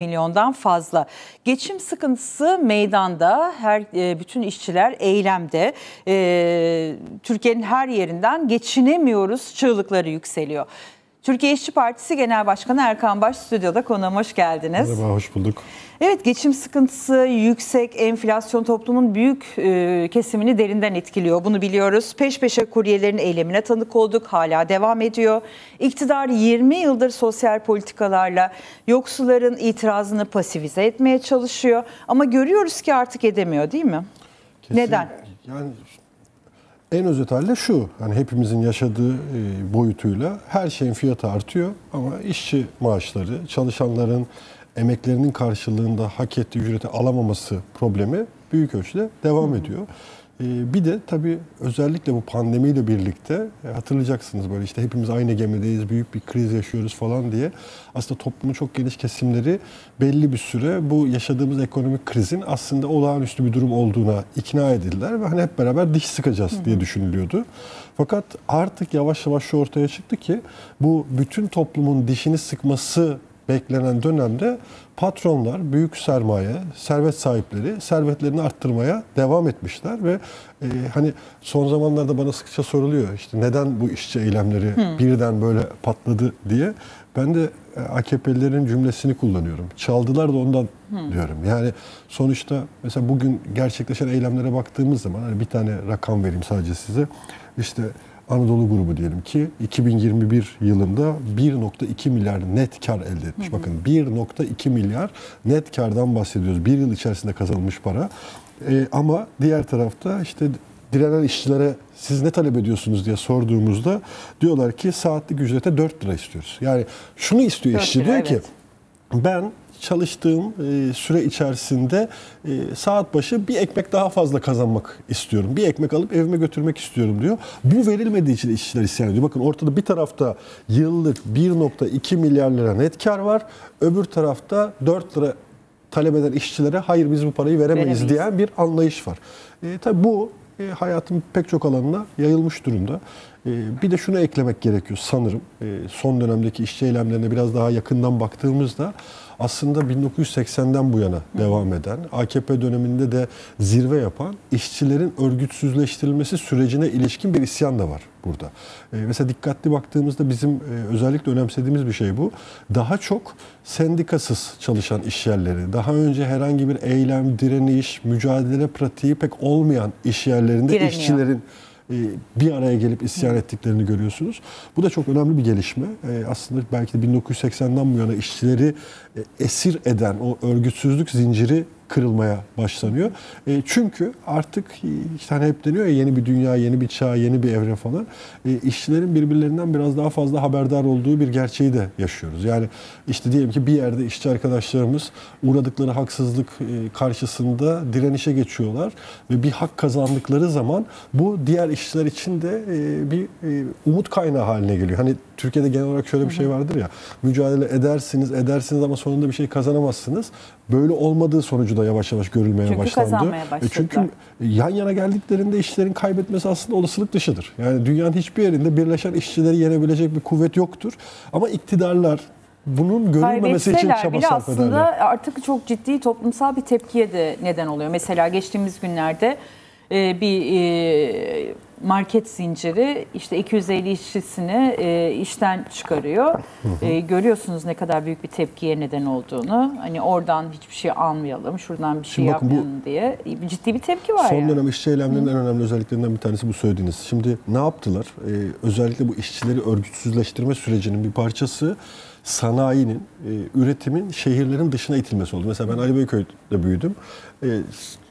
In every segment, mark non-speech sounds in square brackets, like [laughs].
milyondan fazla. Geçim sıkıntısı meydanda, her e, bütün işçiler eylemde. E, Türkiye'nin her yerinden geçinemiyoruz çığlıkları yükseliyor. Türkiye İşçi Partisi Genel Başkanı Erkan Baş stüdyoda konuğum hoş geldiniz. Merhaba, hoş bulduk. Evet geçim sıkıntısı yüksek, enflasyon toplumun büyük e, kesimini derinden etkiliyor. Bunu biliyoruz. Peş peşe kuryelerin eylemine tanık olduk. Hala devam ediyor. İktidar 20 yıldır sosyal politikalarla yoksulların itirazını pasifize etmeye çalışıyor. Ama görüyoruz ki artık edemiyor değil mi? Kesin, Neden? Yani en özet halde şu, hani hepimizin yaşadığı e, boyutuyla her şeyin fiyatı artıyor ama işçi maaşları, çalışanların emeklerinin karşılığında hak ettiği ücreti alamaması problemi büyük ölçüde devam ediyor. Ee, bir de tabii özellikle bu pandemiyle birlikte e, hatırlayacaksınız böyle işte hepimiz aynı gemideyiz, büyük bir kriz yaşıyoruz falan diye. Aslında toplumun çok geniş kesimleri belli bir süre bu yaşadığımız ekonomik krizin aslında olağanüstü bir durum olduğuna ikna edildiler ve hani hep beraber diş sıkacağız diye düşünülüyordu. Fakat artık yavaş yavaş şu ortaya çıktı ki bu bütün toplumun dişini sıkması beklenen dönemde patronlar, büyük sermaye, servet sahipleri servetlerini arttırmaya devam etmişler ve e, hani son zamanlarda bana sıkça soruluyor işte neden bu işçi eylemleri hmm. birden böyle patladı diye. Ben de e, AKP'lilerin cümlesini kullanıyorum. Çaldılar da ondan hmm. diyorum. Yani sonuçta mesela bugün gerçekleşen eylemlere baktığımız zaman hani bir tane rakam vereyim sadece size. İşte Anadolu grubu diyelim ki 2021 yılında 1.2 milyar net kar elde etmiş. Hı hı. Bakın 1.2 milyar net kardan bahsediyoruz. Bir yıl içerisinde kazanılmış para. Ee, ama diğer tarafta işte direnen işçilere siz ne talep ediyorsunuz diye sorduğumuzda diyorlar ki saatlik ücrete 4 lira istiyoruz. Yani şunu istiyor işçi diyor evet. ki ben çalıştığım e, süre içerisinde e, saat başı bir ekmek daha fazla kazanmak istiyorum. Bir ekmek alıp evime götürmek istiyorum diyor. Bu verilmediği için işçiler isyan ediyor. Bakın ortada bir tarafta yıllık 1.2 milyar lira net kar var. Öbür tarafta 4 lira talep eden işçilere hayır biz bu parayı veremeyiz, veremeyiz. diyen bir anlayış var. E, tabii bu e, hayatın pek çok alanına yayılmış durumda. E, bir de şunu eklemek gerekiyor sanırım. E, son dönemdeki işçi eylemlerine biraz daha yakından baktığımızda aslında 1980'den bu yana devam eden, AKP döneminde de zirve yapan işçilerin örgütsüzleştirilmesi sürecine ilişkin bir isyan da var burada. Ee, mesela dikkatli baktığımızda bizim e, özellikle önemsediğimiz bir şey bu. Daha çok sendikasız çalışan iş yerleri, daha önce herhangi bir eylem, direniş, mücadele pratiği pek olmayan iş yerlerinde Direniyor. işçilerin e, bir araya gelip isyan ettiklerini görüyorsunuz. Bu da çok önemli bir gelişme. E, aslında belki de 1980'den bu yana işçileri e, esir eden o örgütsüzlük zinciri kırılmaya başlanıyor. E, çünkü artık işte hani hep deniyor ya yeni bir dünya, yeni bir çağ, yeni bir evre falan. E, işçilerin birbirlerinden biraz daha fazla haberdar olduğu bir gerçeği de yaşıyoruz. Yani işte diyelim ki bir yerde işçi arkadaşlarımız uğradıkları haksızlık e, karşısında direnişe geçiyorlar ve bir hak kazandıkları zaman bu diğer işçiler için de e, bir e, umut kaynağı haline geliyor. Hani Türkiye'de genel olarak şöyle bir şey vardır ya. Mücadele edersiniz, edersiniz ama sonunda bir şey kazanamazsınız. Böyle olmadığı sonucu da yavaş yavaş görülmeye çünkü başlandı. Kazanmaya başladılar. E çünkü yan yana geldiklerinde işçilerin kaybetmesi aslında olasılık dışıdır. Yani dünyanın hiçbir yerinde birleşen işçileri yenebilecek bir kuvvet yoktur. Ama iktidarlar bunun görülmemesi için çaba bile sarf aslında ederler. artık çok ciddi toplumsal bir tepkiye de neden oluyor. Mesela geçtiğimiz günlerde e, bir e, market zinciri işte 250 işçisini e, işten çıkarıyor. E, görüyorsunuz ne kadar büyük bir tepkiye neden olduğunu. Hani oradan hiçbir şey almayalım, şuradan bir şey Şimdi yapmayalım diye ciddi bir tepki var. Son yani. dönem işçi eylemlerinin en önemli özelliklerinden bir tanesi bu söylediğiniz. Şimdi ne yaptılar? Ee, özellikle bu işçileri örgütsüzleştirme sürecinin bir parçası sanayinin, e, üretimin şehirlerin dışına itilmesi oldu. Mesela ben Ali Beyköy'de büyüdüm. E,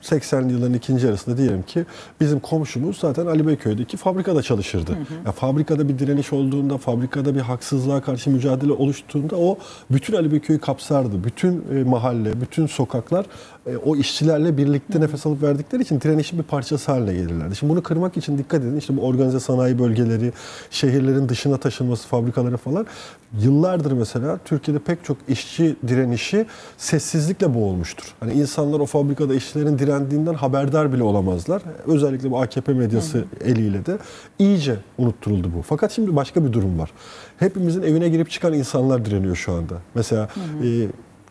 80'li yılların ikinci yarısında diyelim ki bizim komşumuz zaten Ali Beyköy'deki fabrikada çalışırdı. Hı hı. Ya fabrikada bir direniş olduğunda, fabrikada bir haksızlığa karşı mücadele oluştuğunda o bütün Ali Beyköy'ü kapsardı. Bütün e, mahalle, bütün sokaklar e, o işçilerle birlikte hı. nefes alıp verdikleri için direnişin bir parçası haline gelirlerdi. Şimdi bunu kırmak için dikkat edin. İşte bu organize sanayi bölgeleri, şehirlerin dışına taşınması, fabrikaları falan yıllardır mesela Türkiye'de pek çok işçi direnişi sessizlikle boğulmuştur. Hani insanlar o fabrikada işçilerin direndiğinden haberdar bile olamazlar. Özellikle bu AKP medyası Hı. eliyle de iyice unutturuldu bu. Fakat şimdi başka bir durum var. Hepimizin evine girip çıkan insanlar direniyor şu anda. Mesela hı hı. E,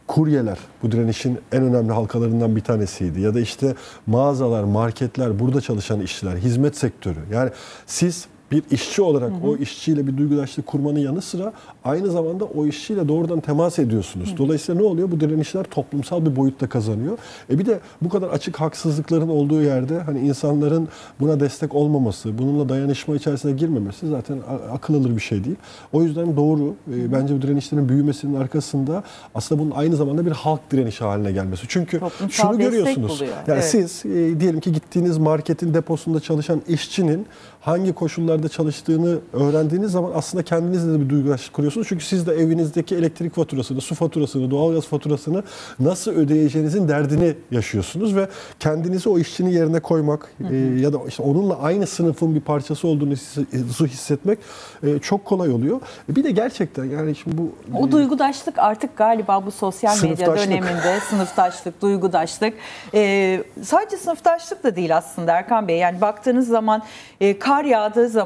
kuryeler bu direnişin en önemli halkalarından bir tanesiydi. Ya da işte mağazalar, marketler, burada çalışan işçiler, hizmet sektörü. Yani siz bir işçi olarak hı hı. o işçiyle bir duygudaşlık kurmanın yanı sıra aynı zamanda o işçiyle doğrudan temas ediyorsunuz. Hı. Dolayısıyla ne oluyor? Bu direnişler toplumsal bir boyutta kazanıyor. E bir de bu kadar açık haksızlıkların olduğu yerde hani insanların buna destek olmaması, bununla dayanışma içerisine girmemesi zaten akıl alır bir şey değil. O yüzden doğru. E, bence bu direnişlerin büyümesinin arkasında aslında bunun aynı zamanda bir halk direnişi haline gelmesi. Çünkü Toplumsal şunu görüyorsunuz. Buluyor. Yani evet. siz e, diyelim ki gittiğiniz marketin deposunda çalışan işçinin hangi koşullarda çalıştığını öğrendiğiniz zaman aslında kendinizle de bir duygulaşık kuruyorsunuz. Çünkü siz de evinizdeki elektrik faturasını, su faturasını, doğalgaz faturasını nasıl ödeyeceğinizin derdini yaşıyorsunuz ve kendinizi o işçinin yerine koymak hı hı. E, ya da işte onunla aynı sınıfın bir parçası olduğunu hissetmek e, çok kolay oluyor. E, bir de gerçekten yani şimdi bu o e, duygudaşlık artık galiba bu sosyal medya döneminde [laughs] sınıftaşlık, duygudaşlık e, sadece sınıftaşlık da değil aslında Erkan Bey. Yani baktığınız zaman e, kar yağdığı zaman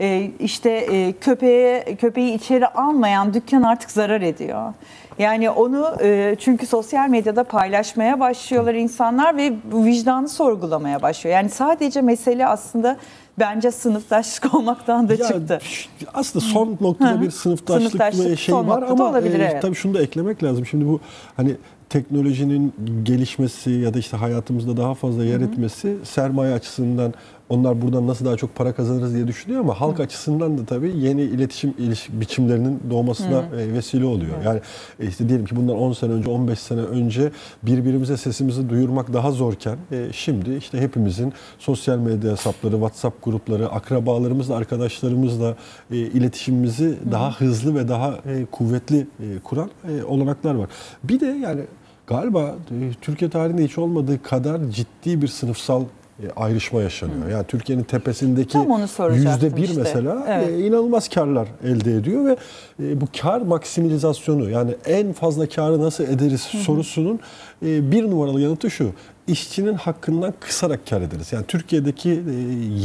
e, işte e, köpeğe köpeği içeri almayan dükkan artık zarar ediyor. Yani onu e, çünkü sosyal medyada paylaşmaya başlıyorlar insanlar ve vicdanı sorgulamaya başlıyor. Yani sadece mesele aslında bence sınıftaşlık [laughs] olmaktan da ya, çıktı. Aslında son noktada bir sınıftaşlık, sınıftaşlık şey var ama olabilir, e, evet. tabii şunu da eklemek lazım. Şimdi bu hani teknolojinin gelişmesi ya da işte hayatımızda daha fazla yer etmesi sermaye açısından onlar buradan nasıl daha çok para kazanırız diye düşünüyor ama halk Hı. açısından da tabii yeni iletişim biçimlerinin doğmasına Hı. E, vesile oluyor. Hı. Yani e, işte diyelim ki bundan 10 sene önce, 15 sene önce birbirimize sesimizi duyurmak daha zorken e, şimdi işte hepimizin sosyal medya hesapları, WhatsApp grupları, akrabalarımızla, arkadaşlarımızla iletişimimizi Hı. daha hızlı ve daha kuvvetli kuran olanaklar var. Bir de yani galiba Türkiye tarihinde hiç olmadığı kadar ciddi bir sınıfsal ayrışma yaşanıyor. Yani Türkiye'nin tepesindeki yüzde bir işte. mesela evet. e, inanılmaz karlar elde ediyor ve e, bu kar maksimizasyonu yani en fazla karı nasıl ederiz hı hı. sorusunun e, bir numaralı yanıtı şu. İşçinin hakkından kısarak kar ederiz. Yani Türkiye'deki e,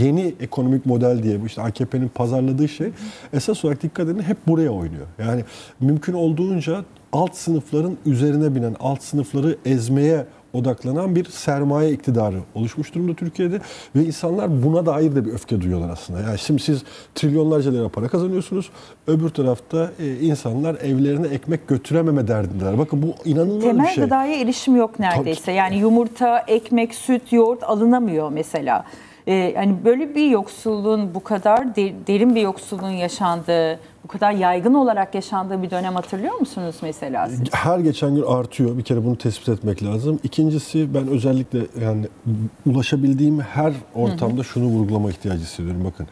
yeni ekonomik model diye bu işte AKP'nin pazarladığı şey esas olarak dikkat edin hep buraya oynuyor. Yani mümkün olduğunca alt sınıfların üzerine binen, alt sınıfları ezmeye odaklanan bir sermaye iktidarı oluşmuş durumda Türkiye'de ve insanlar buna dair de bir öfke duyuyorlar aslında. Yani şimdi siz trilyonlarca lira para kazanıyorsunuz. Öbür tarafta e, insanlar evlerine ekmek götürememe derdindeler. Bakın bu inanılmaz Temel bir şey. Temel gıdaya erişim yok neredeyse. Tabii. Yani yumurta, ekmek, süt, yoğurt alınamıyor mesela. Ee, yani böyle bir yoksulluğun bu kadar derin bir yoksulluğun yaşandığı, bu kadar yaygın olarak yaşandığı bir dönem hatırlıyor musunuz mesela siz? Her geçen gün artıyor. Bir kere bunu tespit etmek lazım. İkincisi ben özellikle yani ulaşabildiğim her ortamda hı hı. şunu vurgulama ihtiyacı hissediyorum. Bakın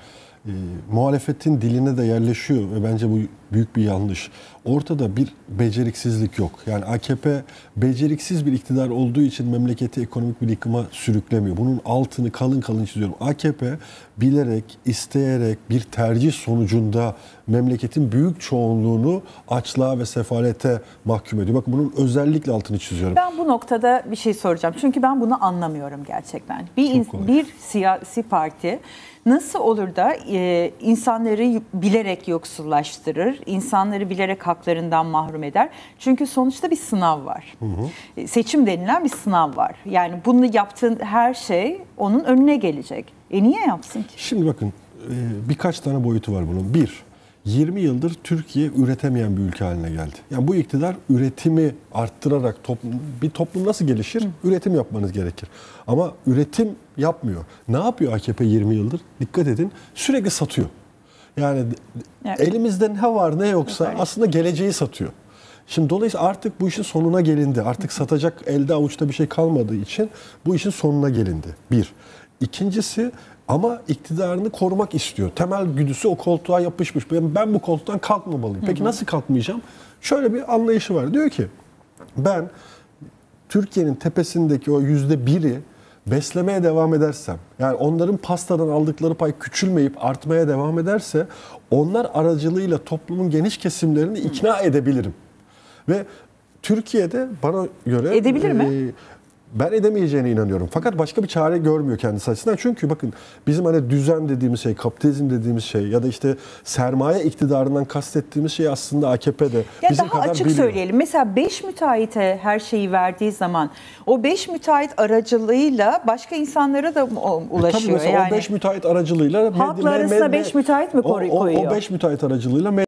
e, muhalefetin diline de yerleşiyor ve bence bu büyük bir yanlış. Ortada bir beceriksizlik yok. Yani AKP beceriksiz bir iktidar olduğu için memleketi ekonomik bir yıkıma sürüklemiyor. Bunun altını kalın kalın çiziyorum. AKP bilerek, isteyerek bir tercih sonucunda memleketin büyük çoğunluğunu açlığa ve sefalete mahkum ediyor. Bakın bunun özellikle altını çiziyorum. Ben bu noktada bir şey soracağım. Çünkü ben bunu anlamıyorum gerçekten. Bir, bir siyasi parti Nasıl olur da e, insanları bilerek yoksullaştırır, insanları bilerek haklarından mahrum eder? Çünkü sonuçta bir sınav var. Hı hı. E, seçim denilen bir sınav var. Yani bunu yaptığın her şey onun önüne gelecek. E niye yapsın ki? Şimdi bakın e, birkaç tane boyutu var bunun. Bir, 20 yıldır Türkiye üretemeyen bir ülke haline geldi. Yani bu iktidar üretimi arttırarak toplum, bir toplum nasıl gelişir? Hı. Üretim yapmanız gerekir. Ama üretim yapmıyor. Ne yapıyor AKP 20 yıldır? Dikkat edin sürekli satıyor. Yani evet. elimizde ne var ne yoksa evet. aslında geleceği satıyor. Şimdi dolayısıyla artık bu işin sonuna gelindi. Artık satacak elde avuçta bir şey kalmadığı için bu işin sonuna gelindi. Bir. İkincisi ama iktidarını korumak istiyor. Temel güdüsü o koltuğa yapışmış. Ben, ben bu koltuktan kalkmamalıyım. Peki nasıl kalkmayacağım? Şöyle bir anlayışı var. Diyor ki ben Türkiye'nin tepesindeki o yüzde biri beslemeye devam edersem, yani onların pastadan aldıkları pay küçülmeyip artmaya devam ederse onlar aracılığıyla toplumun geniş kesimlerini ikna edebilirim. Ve Türkiye'de bana göre edebilir mi? Ben edemeyeceğine inanıyorum. Fakat başka bir çare görmüyor kendisi açısından. Çünkü bakın bizim hani düzen dediğimiz şey, kapitalizm dediğimiz şey ya da işte sermaye iktidarından kastettiğimiz şey aslında AKP'de Ya bizim daha kadar açık biliyor. söyleyelim. Mesela 5 müteahhite her şeyi verdiği zaman o 5 müteahhit aracılığıyla başka insanlara da o- E ulaşıyor. tabii mesela yani. o 5 müteahhit aracılığıyla Halkla arasına beş müteahhit mi o- koru- o- koyuyor? O 5 müteahhit aracılığıyla